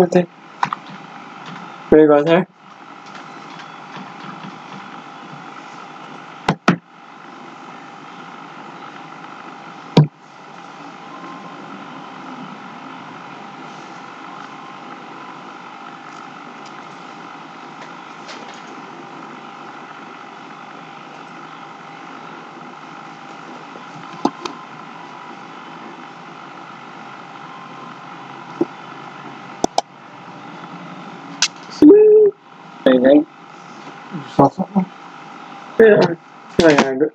Good thing. Where you go there? Sweet. Anything? You saw something? Yeah. Yeah, agree.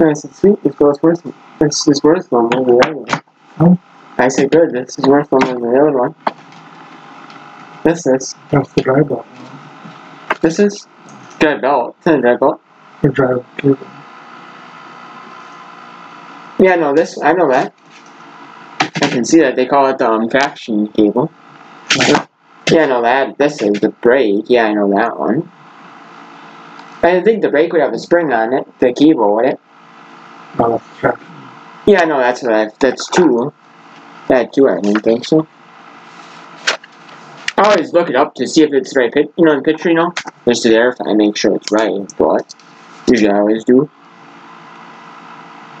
I said, sweet, this goes worth This is worth one than the other one. Hmm? I said, good, this is worth one than the other one. This is. That's the dry belt. This is. Dry belt. It's not a dry belt. The dry cable. Yeah, no, this, I know that. I can see that. They call it the um, traction cable. Yeah. Yeah, I know that. This is the brake. Yeah, I know that one. I think the brake would have a spring on it, the cable, would it? Oh, that's. Yeah, no, that's what I, that's two. That two, I didn't think so. I always look it up to see if it's the right pit, you know, the picture, you know, just to verify, and make sure it's right, but usually I always do.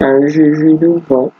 I usually do, but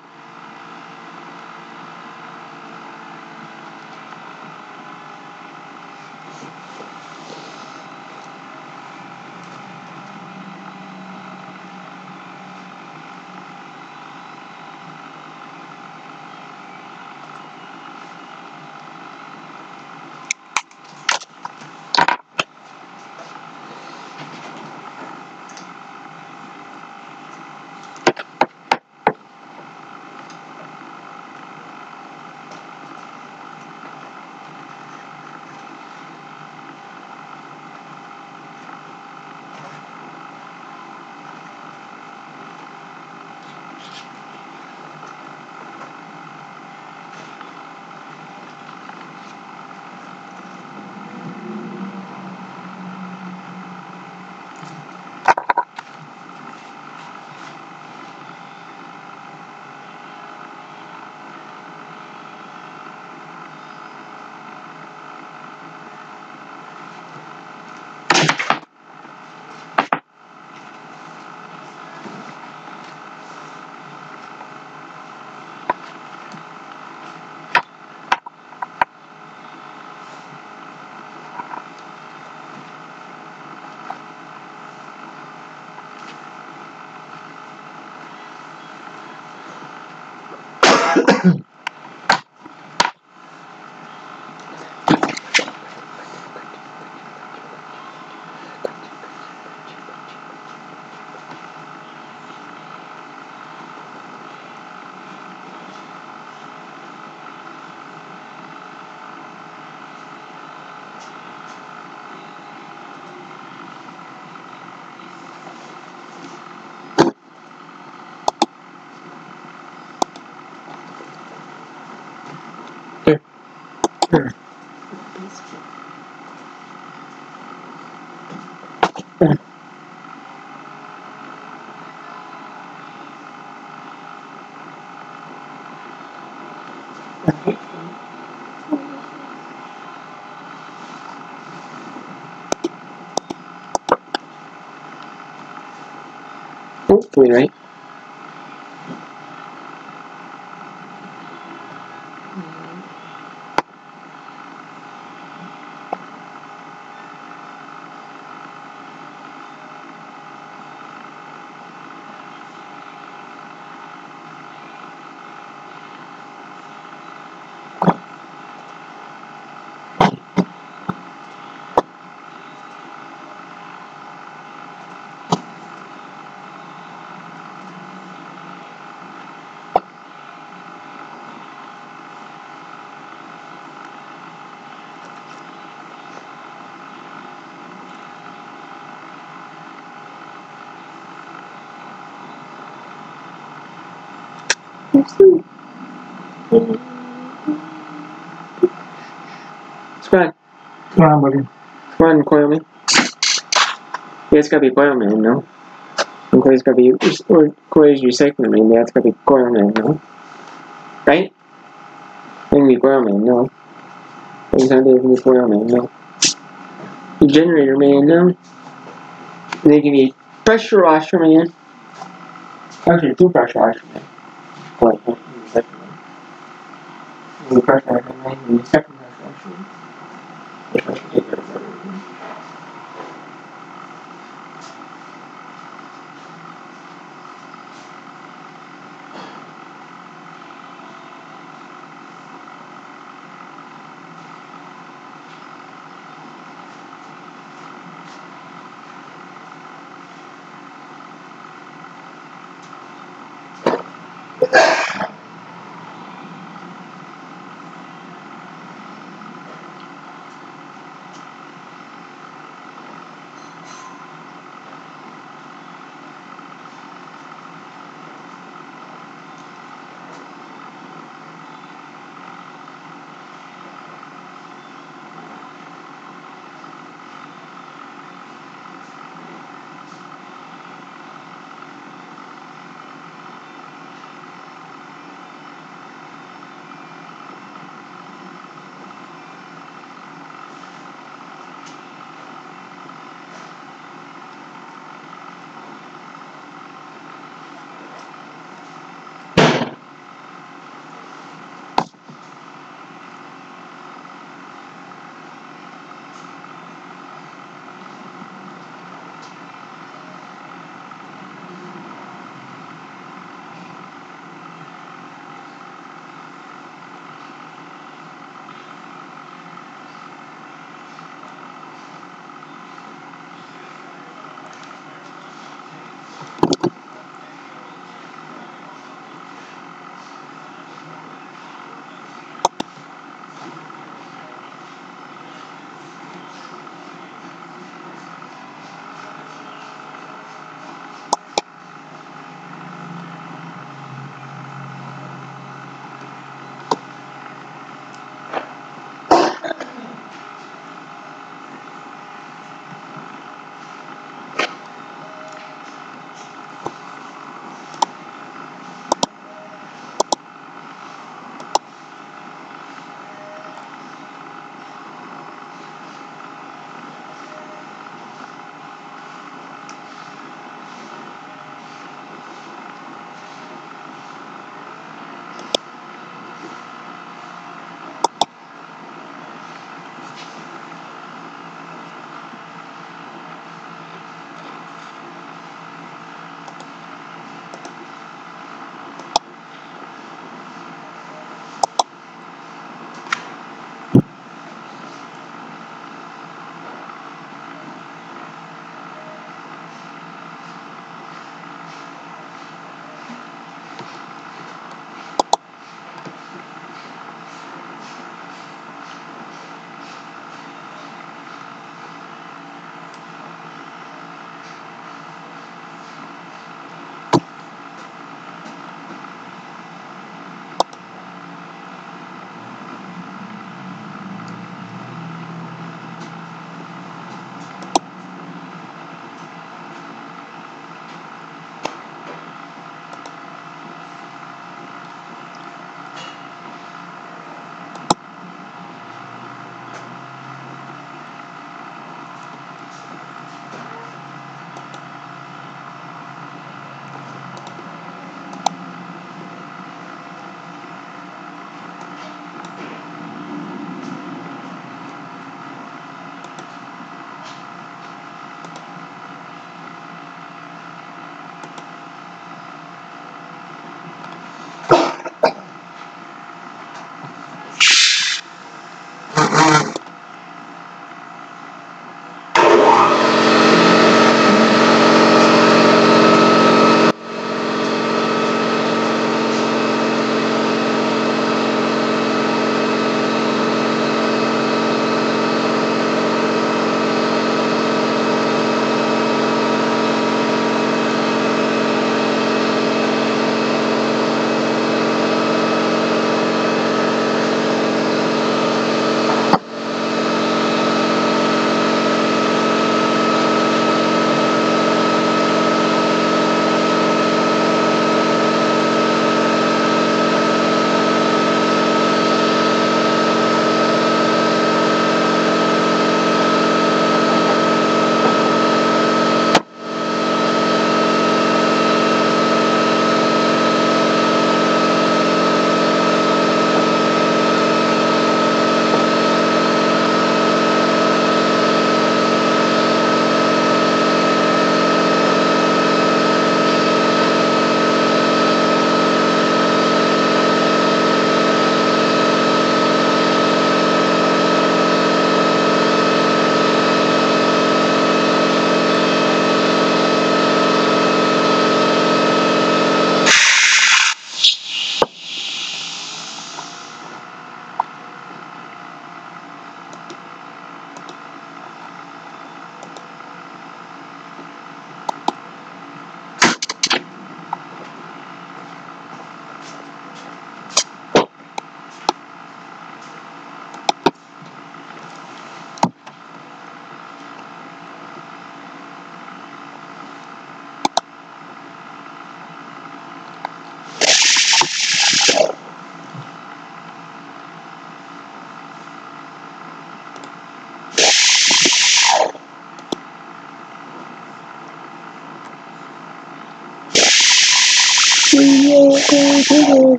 hopefully, right? Come on, buddy. come Coil Me. Yeah, it's gotta be Man, no? And Coil's gotta be, or Coil's recycling man, yeah, it's gotta be Man, no? Right? Can be Coil Man, no? Every time they can be Coil Man, no? The Generator Man, no? And they can be Pressure Washer Man. Actually, two Pressure Washer Man. One. The Pressure Washer Man, and the second Pressure Washer Man.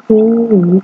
うん。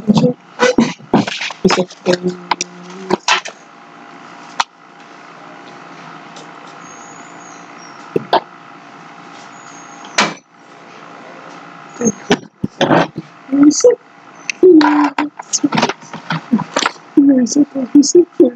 vídeo. Esse aqui tem. Isso aqui. Isso aqui. Isso aqui.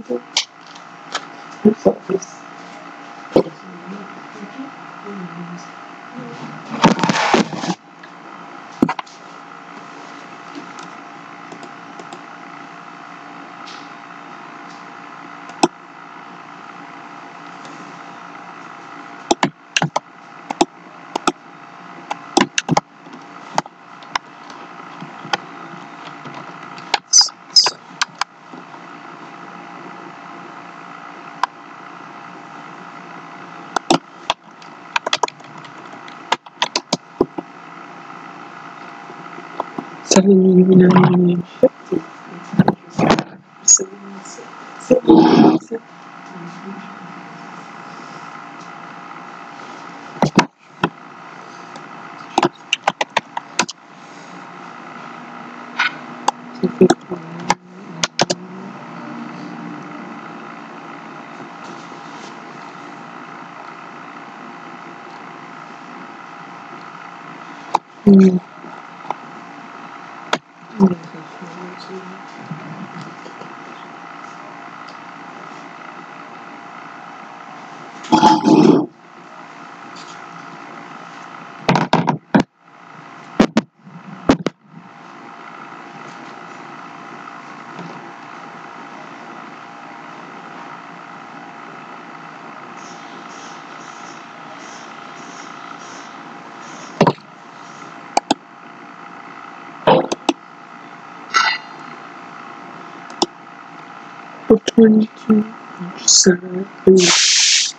Thank you for service.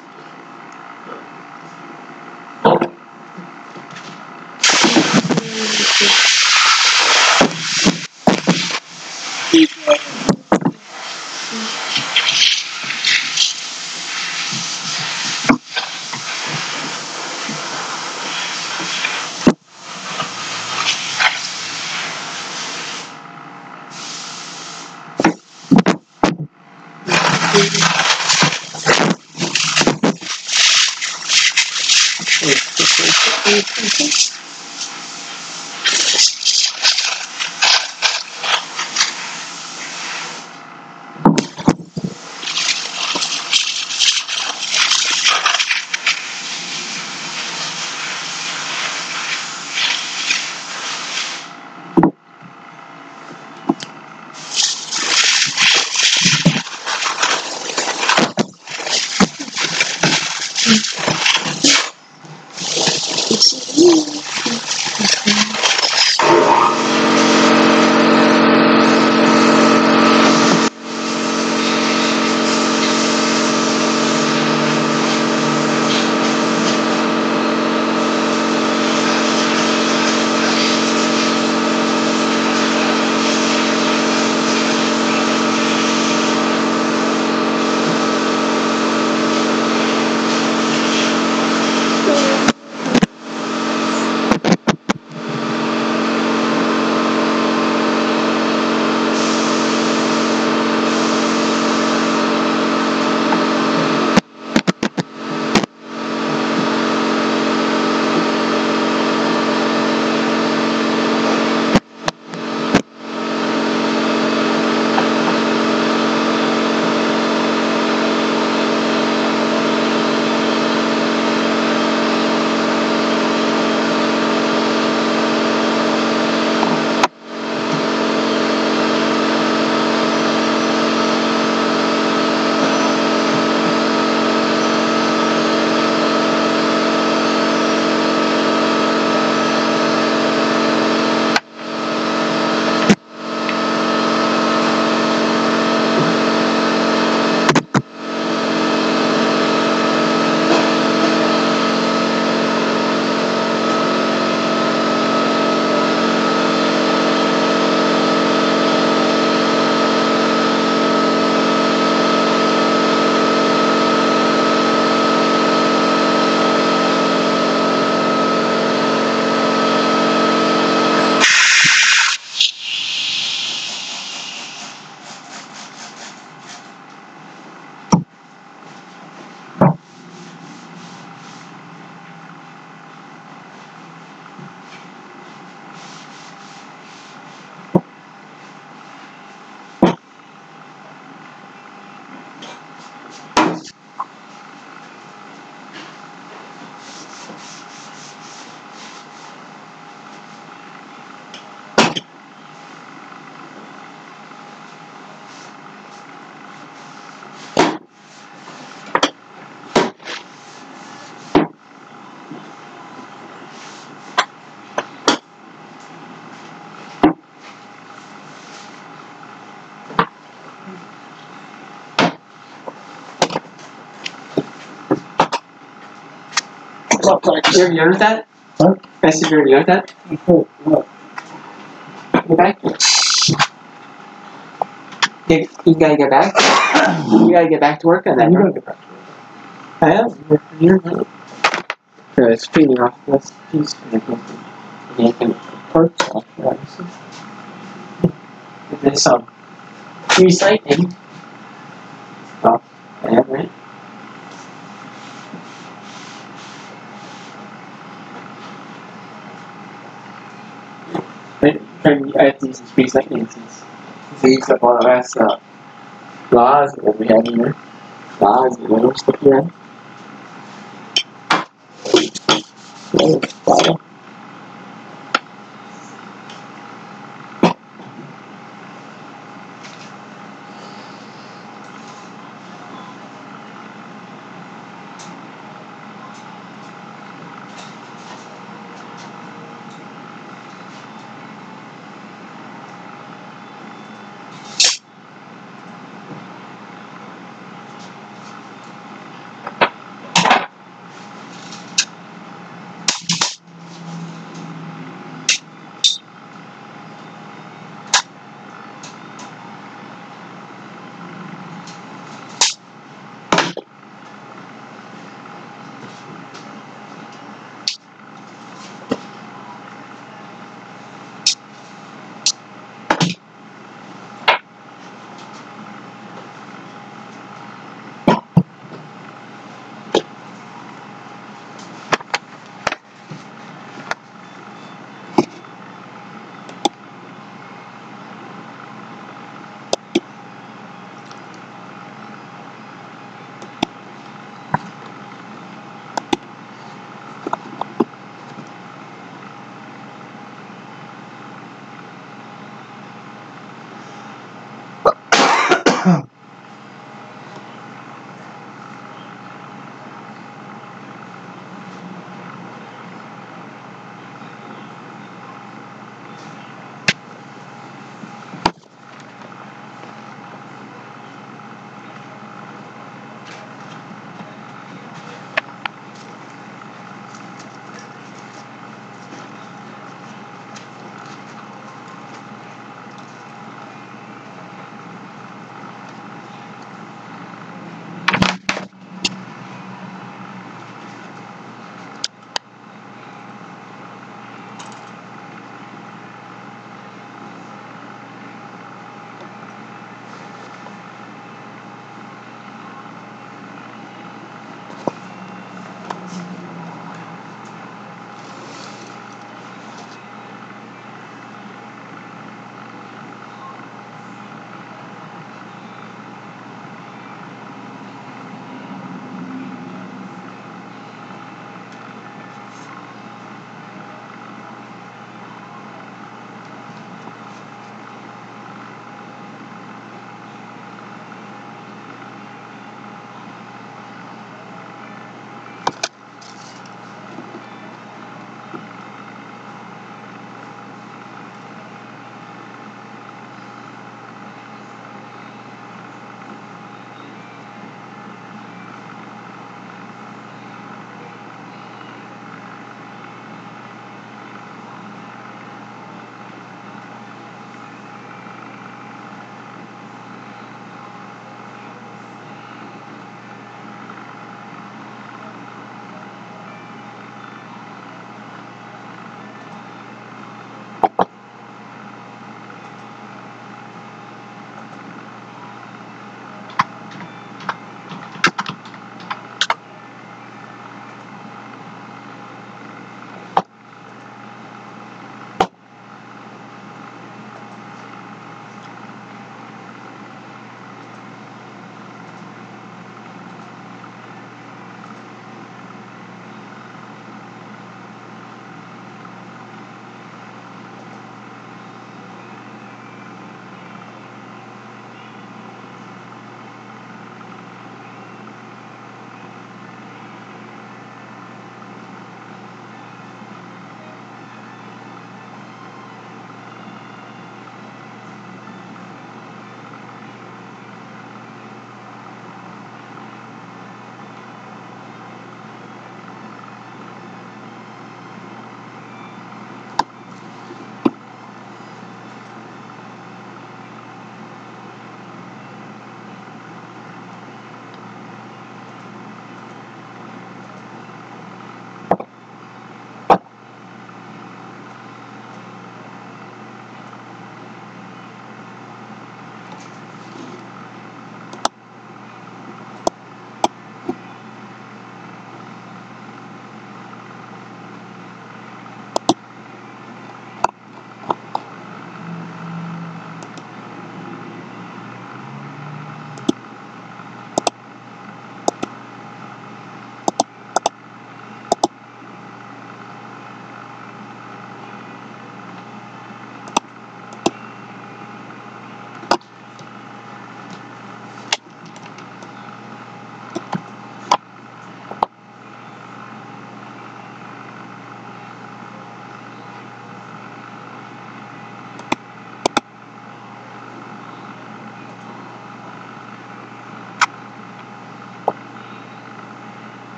Thank you. Look like You ever noticed that? Huh? I said, you ever noticed that? Oh, look. Get back. You, you gotta get back. You gotta get back to work on that. You gotta get back to it. I am. You're right. So it's feeding off this piece and it it can parts off that. There's some recycling. Oh, yeah, right. Right, trying to add these recycling since they used up all last uh, laws that we had in there. Laws, you know, stuff here. Oh.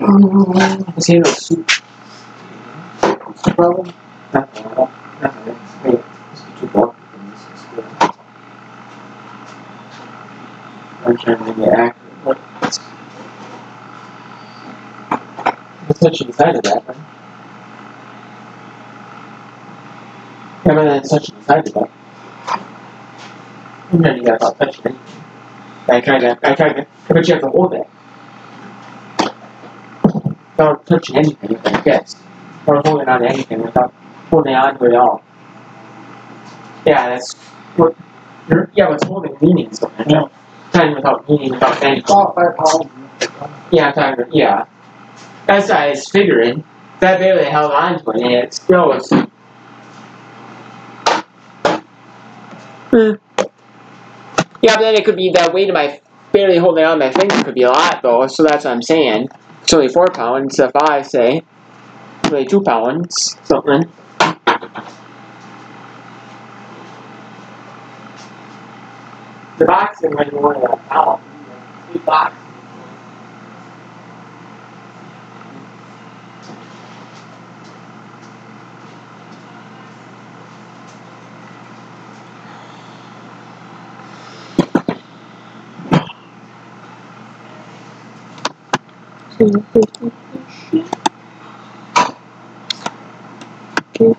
Potato soup. Problem? Nothing. I don't. Nothing. Wait. This is too for this. It's good. I'm trying to it accurate. What? Let's touch inside of that, right? Yeah, but it's touching inside of that. And then you gotta stop touching anything. I tried to, I tried to, but you have to hold it. Without touching anything, I guess. Or holding on to anything without holding on to it all. Yeah, that's what, you're, yeah, what's holding meaning something. Yeah. Time without meaning, without anything. Qualified problem. Yeah, I'm yeah. That's what I was figuring. That barely held on to it, and it still was. Hmm. Yeah, but then it could be that weight of my barely holding on my finger could be a lot, though, so that's what I'm saying. Only four pounds If I say. It's only two pounds, something. The boxing might be more than a pound. Two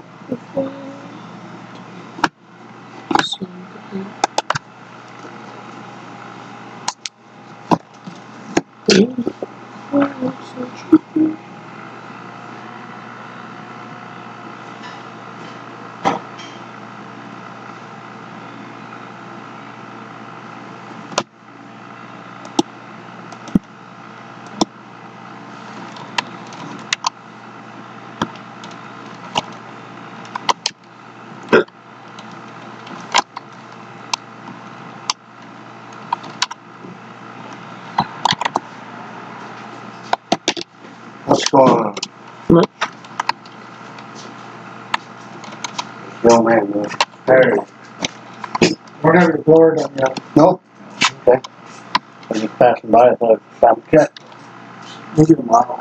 Thank.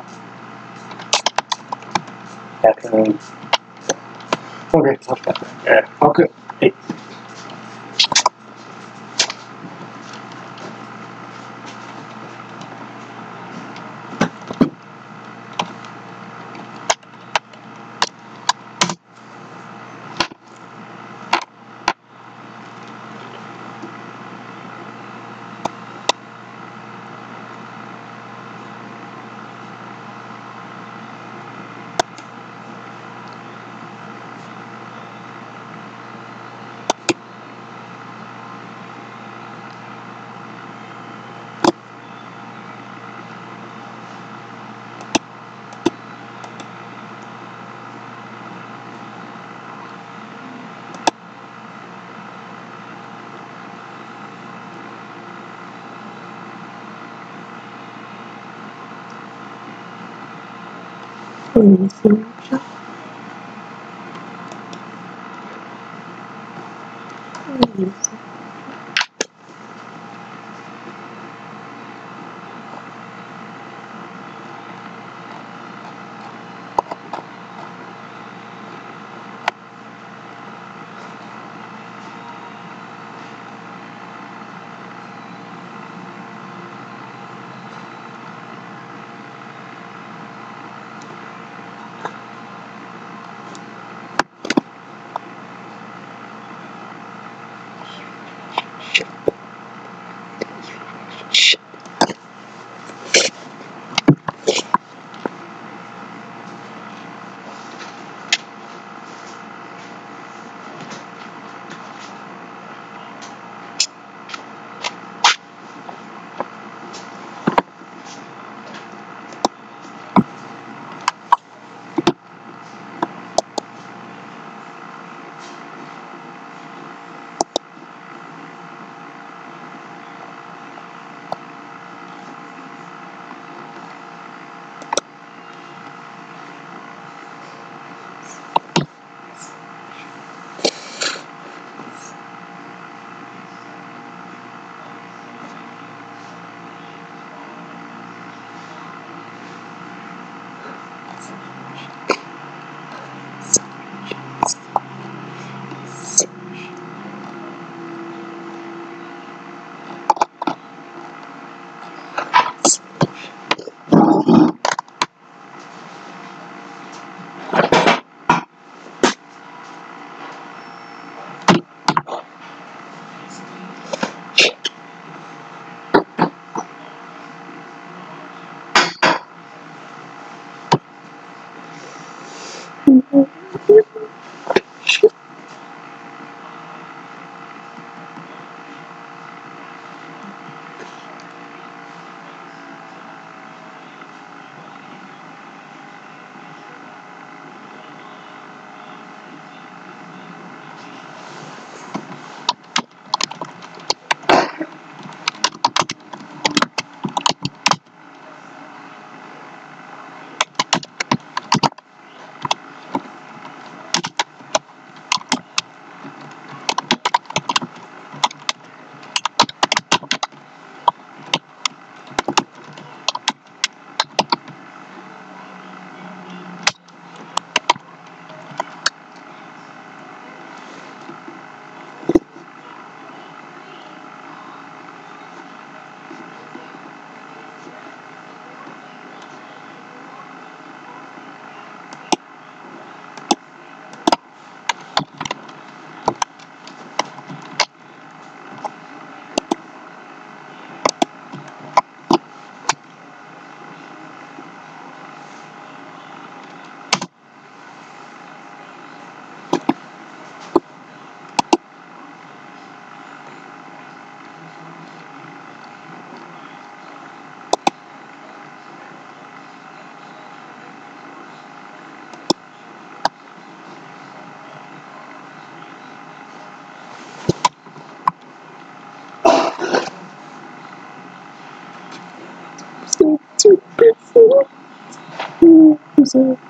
Crazy.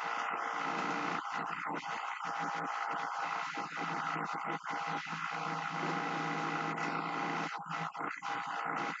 私たちはこの人たちのことも多くて、私たちはこの人たちのことも多いです。